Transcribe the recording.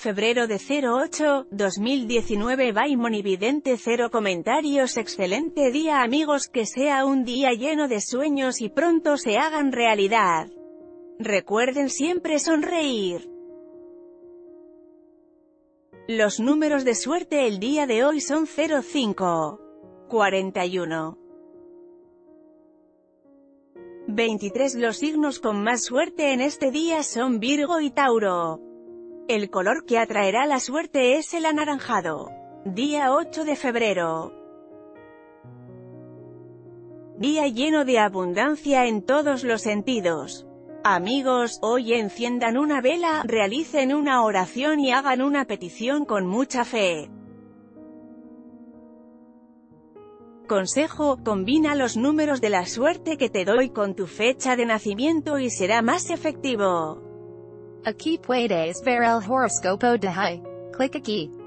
Febrero de 08, 2019 by Monividente 0 comentarios Excelente día amigos que sea un día lleno de sueños y pronto se hagan realidad. Recuerden siempre sonreír. Los números de suerte el día de hoy son 05, 41, 23 Los signos con más suerte en este día son Virgo y Tauro. El color que atraerá la suerte es el anaranjado. Día 8 de febrero. Día lleno de abundancia en todos los sentidos. Amigos, hoy enciendan una vela, realicen una oración y hagan una petición con mucha fe. Consejo, combina los números de la suerte que te doy con tu fecha de nacimiento y será más efectivo. Aquí puedes ver el horóscopo de hoy. Clic aquí.